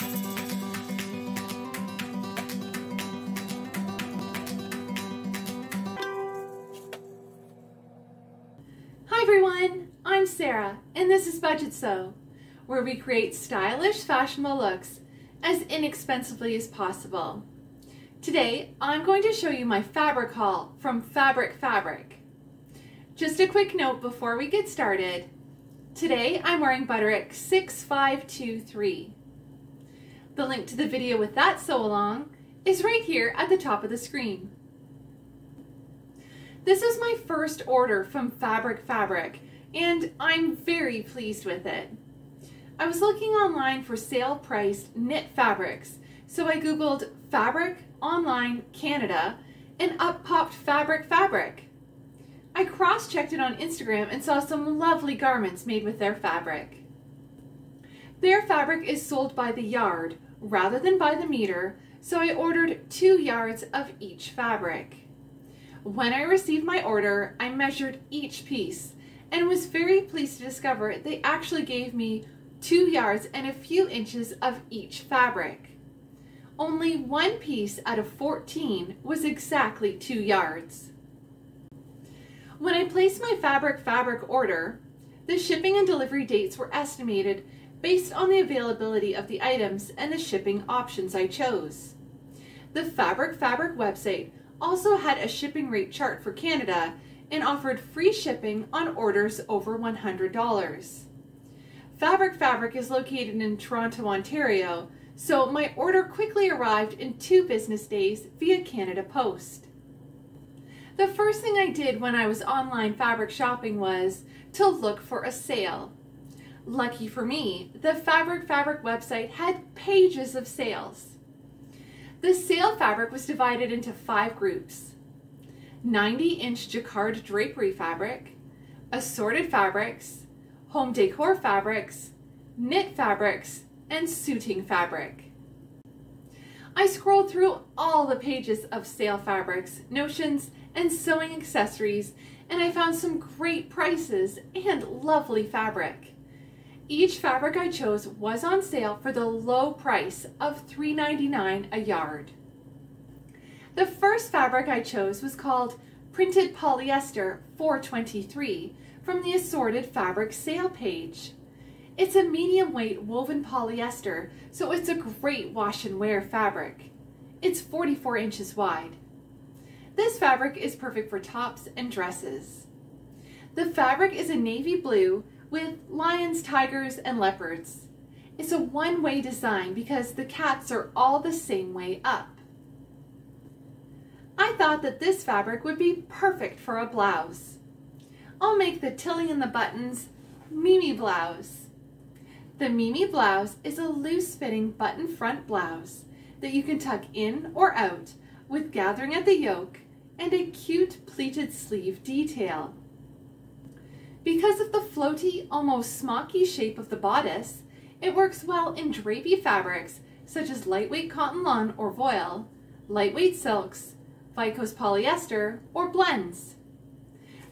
Hi everyone, I'm Sarah and this is Budget Sew, where we create stylish fashionable looks as inexpensively as possible. Today I'm going to show you my fabric haul from Fabric Fabric. Just a quick note before we get started. Today I'm wearing Butterick 6523. The link to the video with that sew along is right here at the top of the screen. This is my first order from Fabric Fabric and I'm very pleased with it. I was looking online for sale priced knit fabrics, so I googled fabric online Canada and up popped Fabric Fabric. I cross-checked it on Instagram and saw some lovely garments made with their fabric. Their fabric is sold by the yard rather than by the meter, so I ordered two yards of each fabric. When I received my order, I measured each piece and was very pleased to discover they actually gave me two yards and a few inches of each fabric. Only one piece out of 14 was exactly two yards. When I placed my fabric fabric order, the shipping and delivery dates were estimated based on the availability of the items and the shipping options I chose. The Fabric Fabric website also had a shipping rate chart for Canada and offered free shipping on orders over $100. Fabric Fabric is located in Toronto, Ontario, so my order quickly arrived in two business days via Canada Post. The first thing I did when I was online fabric shopping was to look for a sale. Lucky for me, the Fabric Fabric website had pages of sales. The sale fabric was divided into five groups. 90 inch jacquard drapery fabric, assorted fabrics, home decor fabrics, knit fabrics, and suiting fabric. I scrolled through all the pages of sale fabrics, notions, and sewing accessories, and I found some great prices and lovely fabric. Each fabric I chose was on sale for the low price of $3.99 a yard. The first fabric I chose was called Printed Polyester 423 from the Assorted Fabric sale page. It's a medium weight woven polyester, so it's a great wash and wear fabric. It's 44 inches wide. This fabric is perfect for tops and dresses. The fabric is a navy blue with lions, tigers, and leopards. It's a one-way design because the cats are all the same way up. I thought that this fabric would be perfect for a blouse. I'll make the Tilly and the Buttons Mimi blouse. The Mimi blouse is a loose-fitting button front blouse that you can tuck in or out with gathering at the yoke and a cute pleated sleeve detail. Because of the floaty, almost smocky shape of the bodice, it works well in drapey fabrics such as lightweight cotton lawn or voile, lightweight silks, viscose polyester, or blends.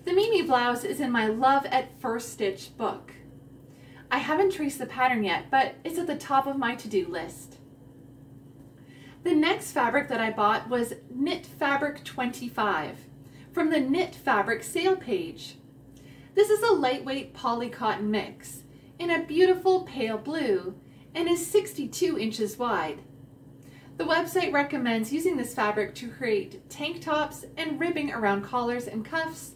The Mimi blouse is in my Love at First Stitch book. I haven't traced the pattern yet, but it's at the top of my to-do list. The next fabric that I bought was Knit Fabric 25 from the Knit Fabric sale page. This is a lightweight poly cotton mix in a beautiful pale blue and is 62 inches wide. The website recommends using this fabric to create tank tops and ribbing around collars and cuffs,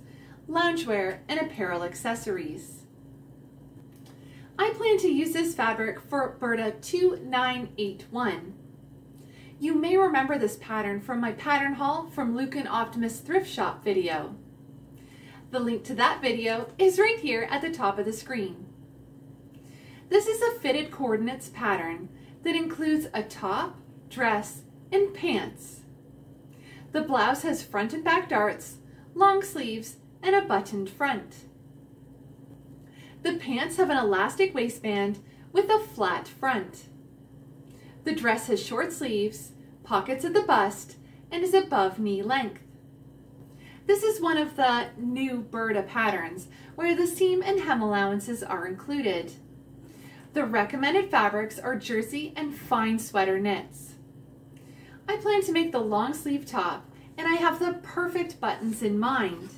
loungewear, and apparel accessories. I plan to use this fabric for Burda 2981. You may remember this pattern from my pattern haul from Lucan Optimist Thrift Shop video. The link to that video is right here at the top of the screen. This is a fitted coordinates pattern that includes a top, dress, and pants. The blouse has front and back darts, long sleeves, and a buttoned front. The pants have an elastic waistband with a flat front. The dress has short sleeves, pockets at the bust, and is above knee length. This is one of the new Burda patterns where the seam and hem allowances are included. The recommended fabrics are jersey and fine sweater knits. I plan to make the long sleeve top and I have the perfect buttons in mind.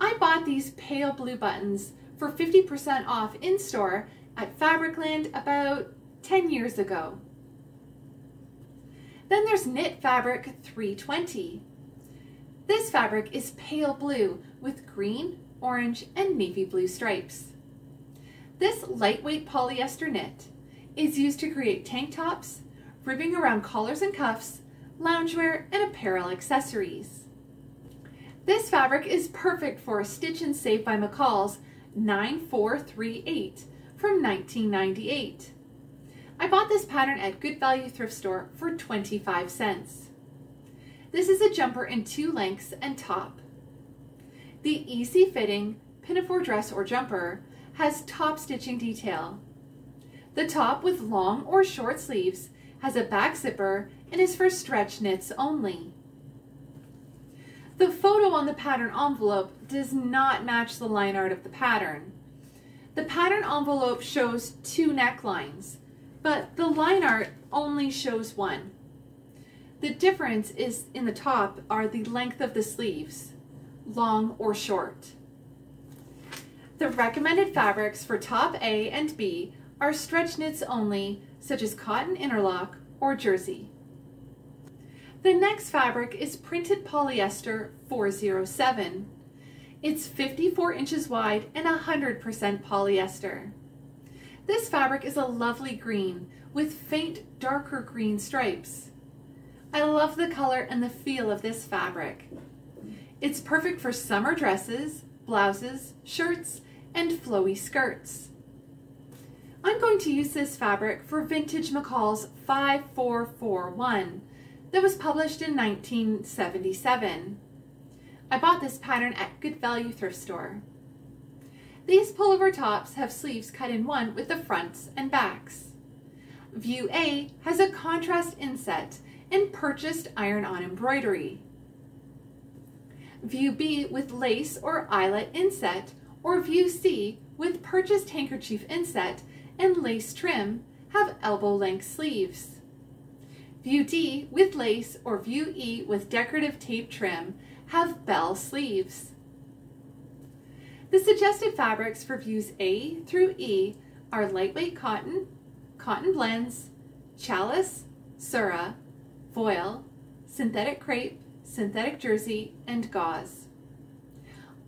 I bought these pale blue buttons for 50% off in store at Fabricland about 10 years ago. Then there's Knit Fabric 320. This fabric is pale blue with green, orange, and navy blue stripes. This lightweight polyester knit is used to create tank tops, ribbing around collars and cuffs, loungewear, and apparel accessories. This fabric is perfect for a Stitch and Save by McCall's 9438 from 1998. I bought this pattern at Good Value Thrift Store for 25 cents. This is a jumper in two lengths and top. The easy fitting pinafore dress or jumper has top stitching detail. The top with long or short sleeves has a back zipper and is for stretch knits only. The photo on the pattern envelope does not match the line art of the pattern. The pattern envelope shows two necklines, but the line art only shows one. The difference is in the top are the length of the sleeves, long or short. The recommended fabrics for top A and B are stretch knits only, such as cotton interlock or jersey. The next fabric is printed polyester 407. It's 54 inches wide and 100% polyester. This fabric is a lovely green with faint darker green stripes. I love the color and the feel of this fabric. It's perfect for summer dresses, blouses, shirts, and flowy skirts. I'm going to use this fabric for Vintage McCall's 5441 that was published in 1977. I bought this pattern at Good Value Thrift Store. These pullover tops have sleeves cut in one with the fronts and backs. View A has a contrast inset and purchased iron-on embroidery. View B with lace or eyelet inset, or View C with purchased handkerchief inset and lace trim have elbow-length sleeves. View D with lace or View E with decorative tape trim have bell sleeves. The suggested fabrics for views A through E are lightweight cotton, cotton blends, challis, surah, voile, synthetic crepe, synthetic jersey, and gauze.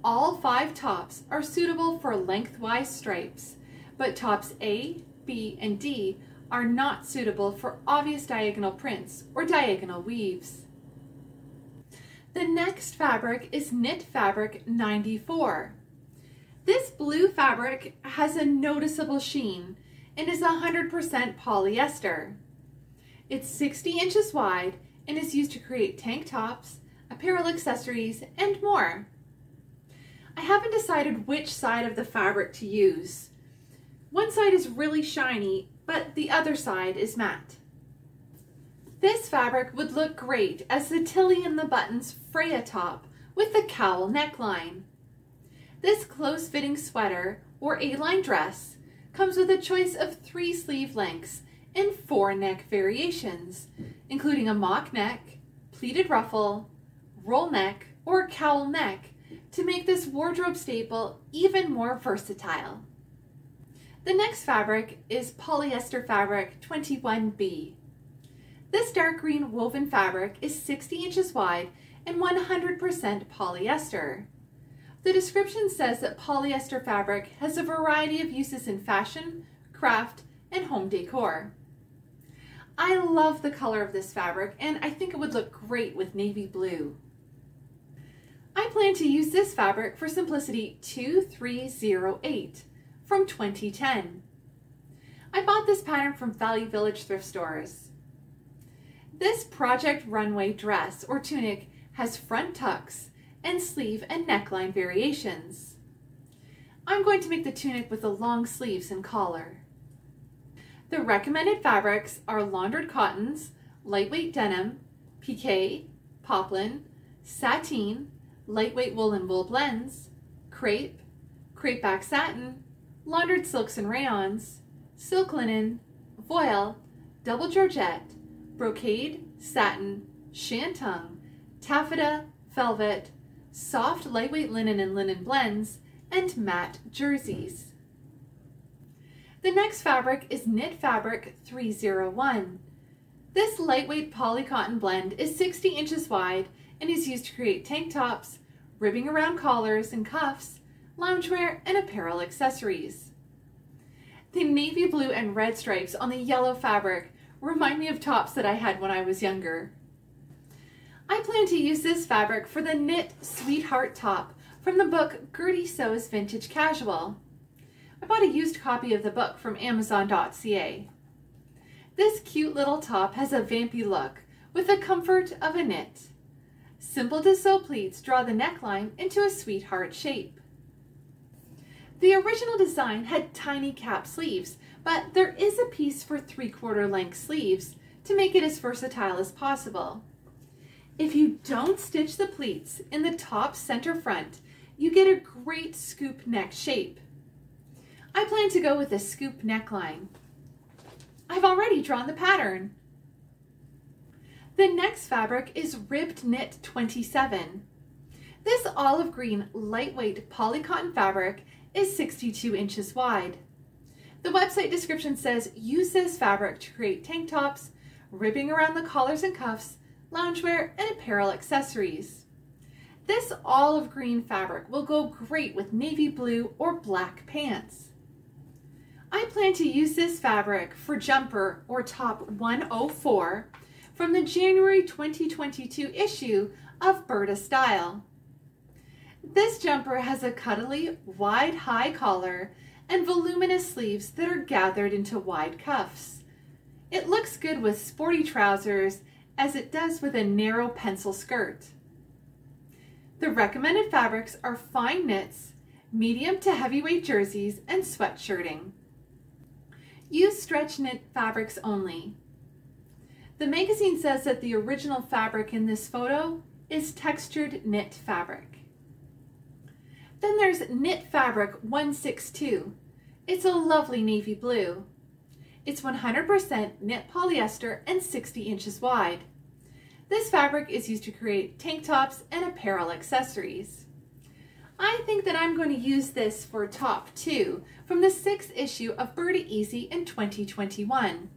All five tops are suitable for lengthwise stripes, but tops A, B, and D are not suitable for obvious diagonal prints or diagonal weaves. The next fabric is Knit Fabric 94. This blue fabric has a noticeable sheen and is 100% polyester. It's 60 inches wide and is used to create tank tops, apparel accessories, and more. I haven't decided which side of the fabric to use. One side is really shiny but the other side is matte. This fabric would look great as the Tilly and the Buttons Freya top with the cowl neckline. This close-fitting sweater or A-line dress comes with a choice of three sleeve lengths and four neck variations, including a mock neck, pleated ruffle, roll neck, or cowl neck to make this wardrobe staple even more versatile. The next fabric is polyester fabric 21B. This dark green woven fabric is 60 inches wide and 100% polyester. The description says that polyester fabric has a variety of uses in fashion, craft, and home decor. I love the color of this fabric and I think it would look great with navy blue. I plan to use this fabric for Simplicity 2308 from 2010. I bought this pattern from Value Village thrift stores. This project runway dress or tunic has front tucks and sleeve and neckline variations. I'm going to make the tunic with the long sleeves and collar. The recommended fabrics are laundered cottons, lightweight denim, pique, poplin, sateen, lightweight wool and wool blends, crepe, crepe back satin, laundered silks and rayons, silk linen, voile, double georgette, brocade, satin, shantung, taffeta, velvet, soft lightweight linen and linen blends, and matte jerseys. The next fabric is Knit Fabric 301. This lightweight poly cotton blend is 60 inches wide and is used to create tank tops, ribbing around collars and cuffs, loungewear, and apparel accessories. The navy blue and red stripes on the yellow fabric remind me of tops that I had when I was younger. I plan to use this fabric for the knit sweetheart top from the book Gertie Sews Vintage Casual. I bought a used copy of the book from Amazon.ca. This cute little top has a vampy look with the comfort of a knit. Simple to sew pleats draw the neckline into a sweetheart shape. The original design had tiny cap sleeves, but there is a piece for three-quarter length sleeves to make it as versatile as possible. If you don't stitch the pleats in the top center front, you get a great scoop neck shape. I plan to go with a scoop neckline. I've already drawn the pattern. The next fabric is Ribbed Knit 27. This olive green lightweight poly cotton fabric is 62 inches wide. The website description says use this fabric to create tank tops, ribbing around the collars and cuffs, loungewear, and apparel accessories. This olive green fabric will go great with navy blue or black pants. I plan to use this fabric for jumper or top 104 from the January 2022 issue of Burda Style. This jumper has a cuddly, wide high collar and voluminous sleeves that are gathered into wide cuffs. It looks good with sporty trousers as it does with a narrow pencil skirt. The recommended fabrics are fine knits, medium to heavyweight jerseys, and sweatshirting. Use stretch knit fabrics only. The magazine says that the original fabric in this photo is textured knit fabric. Then there's Knit Fabric 162. It's a lovely navy blue. It's 100% knit polyester and 60 inches wide. This fabric is used to create tank tops and apparel accessories. I think that I'm going to use this for top two from the sixth issue of Burda Easy in 2021.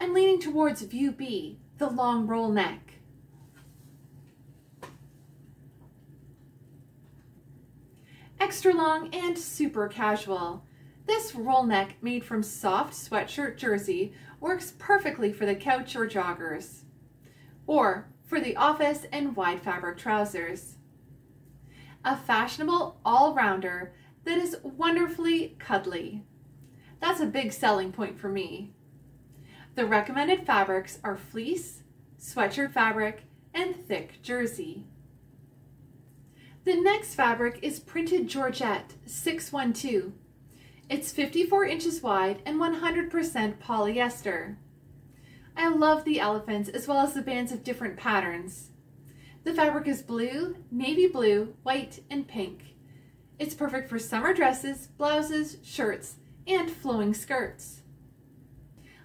I'm leaning towards view B, the long roll neck. Extra long and super casual. This roll neck made from soft sweatshirt jersey works perfectly for the couch or joggers, or for the office and wide fabric trousers a fashionable all-rounder that is wonderfully cuddly. That's a big selling point for me. The recommended fabrics are fleece, sweatshirt fabric, and thick jersey. The next fabric is printed Georgette 612. It's 54 inches wide and 100% polyester. I love the elephants as well as the bands of different patterns. The fabric is blue, navy blue, white, and pink. It's perfect for summer dresses, blouses, shirts, and flowing skirts.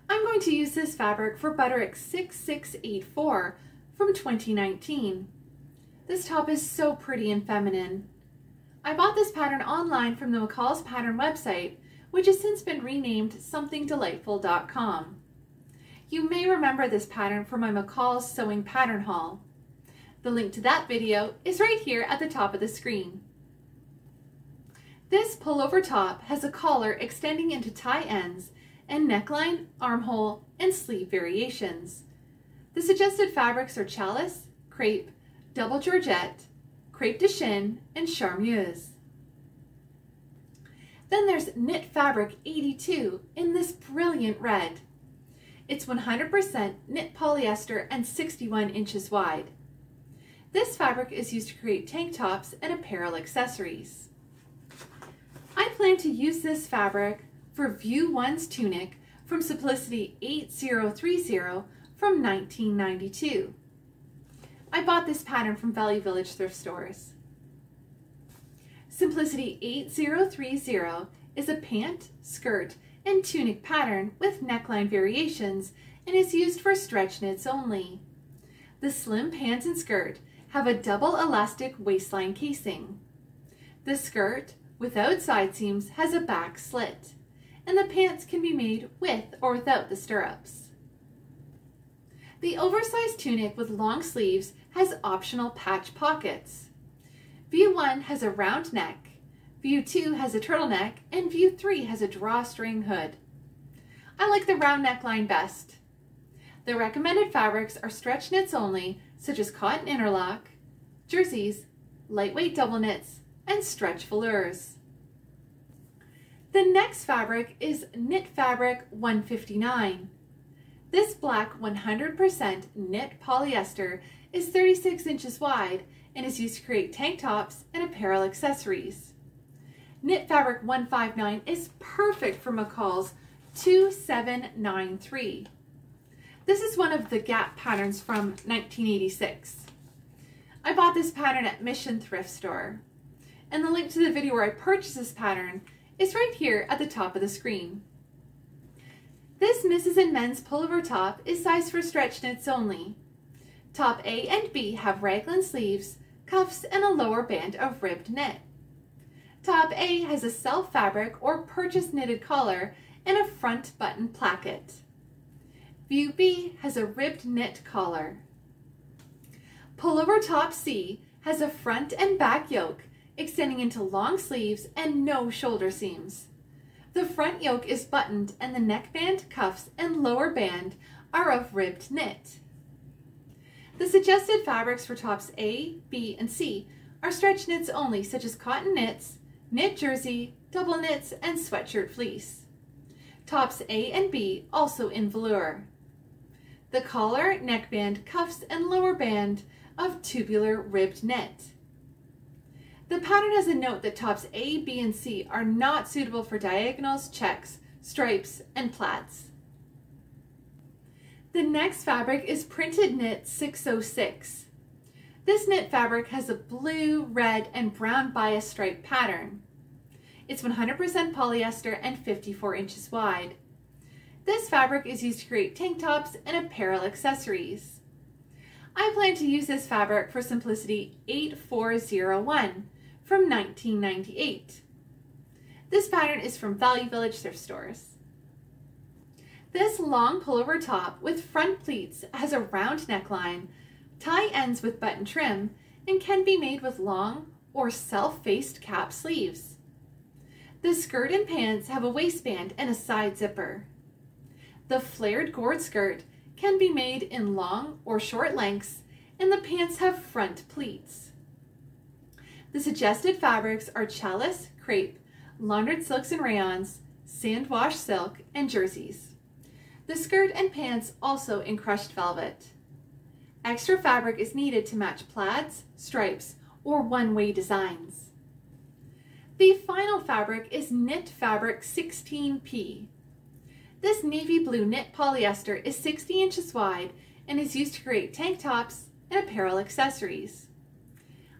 I'm going to use this fabric for Butterick 6684 from 2019. This top is so pretty and feminine. I bought this pattern online from the McCall's Pattern website, which has since been renamed somethingdelightful.com. You may remember this pattern from my McCall's Sewing Pattern Haul. The link to that video is right here at the top of the screen. This pullover top has a collar extending into tie ends and neckline, armhole, and sleeve variations. The suggested fabrics are challis, crepe, double georgette, crepe de chine, and charmeuse. Then there's Knit Fabric 82 in this brilliant red. It's 100% knit polyester and 61 inches wide. This fabric is used to create tank tops and apparel accessories. I plan to use this fabric for View 1's tunic from Simplicity 8030 from 1992. I bought this pattern from Value Village thrift stores. Simplicity 8030 is a pant, skirt, and tunic pattern with neckline variations and is used for stretch knits only. The slim pants and skirt have a double elastic waistline casing. The skirt, without side seams, has a back slit, and the pants can be made with or without the stirrups. The oversized tunic with long sleeves has optional patch pockets. View 1 has a round neck, View 2 has a turtleneck, and View 3 has a drawstring hood. I like the round neckline best. The recommended fabrics are stretch knits only, such as cotton interlock, jerseys, lightweight double knits, and stretch velours. The next fabric is Knit Fabric 159. This black 100% knit polyester is 36 inches wide and is used to create tank tops and apparel accessories. Knit Fabric 159 is perfect for McCall's 2793. This is one of the Gap patterns from 1986. I bought this pattern at Mission Thrift Store, and the link to the video where I purchased this pattern is right here at the top of the screen. This Misses' and Men's pullover top is sized for stretch knits only. Top A and B have raglan sleeves, cuffs, and a lower band of ribbed knit. Top A has a self fabric or purchase knitted collar and a front button placket. View B has a ribbed knit collar. Pullover top C has a front and back yoke extending into long sleeves and no shoulder seams. The front yoke is buttoned and the neckband, cuffs, and lower band are of ribbed knit. The suggested fabrics for tops A, B, and C are stretch knits only such as cotton knits, knit jersey, double knits, and sweatshirt fleece. Tops A and B also in velour. The collar, neckband, cuffs, and lower band of tubular ribbed knit. The pattern has a note that tops A, B, and C are not suitable for diagonals, checks, stripes, and plaids. The next fabric is Printed Knit 606. This knit fabric has a blue, red, and brown bias stripe pattern. It's 100% polyester and 54 inches wide. This fabric is used to create tank tops and apparel accessories. I plan to use this fabric for Simplicity 8401 from 1998. This pattern is from Value Village thrift stores. This long pullover top with front pleats has a round neckline Tie ends with button trim and can be made with long or self-faced cap sleeves. The skirt and pants have a waistband and a side zipper. The flared gored skirt can be made in long or short lengths and the pants have front pleats. The suggested fabrics are challis, crepe, laundered silks and rayons, sand wash silk, and jerseys. The skirt and pants also in crushed velvet. Extra fabric is needed to match plaids, stripes, or one-way designs. The final fabric is Knit Fabric 16P. This navy blue knit polyester is 60 inches wide and is used to create tank tops and apparel accessories.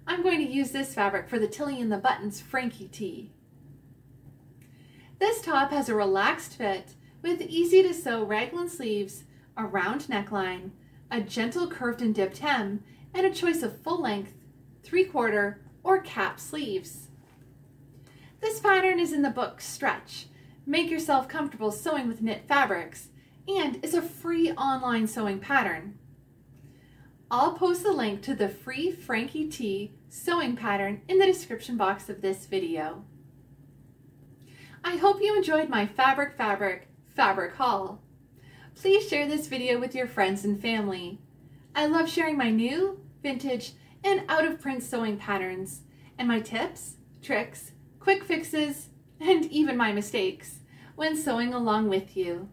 I'm going to use this fabric for the Tilly and the Buttons Frankie tee. This top has a relaxed fit with easy to sew raglan sleeves, a round neckline, a gentle curved and dipped hem, and a choice of full length, three quarter, or cap sleeves. This pattern is in the book Stretch, Make Yourself Comfortable Sewing with Knit Fabrics, and is a free online sewing pattern. I'll post the link to the free Frankie T sewing pattern in the description box of this video. I hope you enjoyed my Fabric Fabric fabric haul. Please share this video with your friends and family. I love sharing my new, vintage, and out-of-print sewing patterns, and my tips, tricks, quick fixes, and even my mistakes when sewing along with you.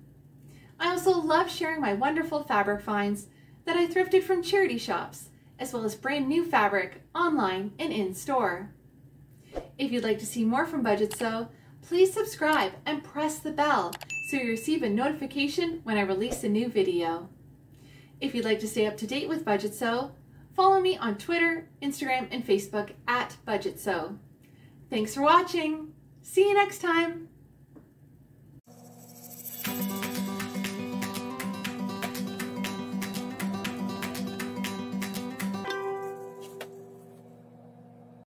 I also love sharing my wonderful fabric finds that I thrifted from charity shops, as well as brand new fabric online and in store. If you'd like to see more from Budget Sew, please subscribe and press the bell so you receive a notification when I release a new video. If you'd like to stay up to date with Budget Sew, follow me on Twitter, Instagram, and Facebook at Budget Sew. Thanks for watching. See you next time. Thank you.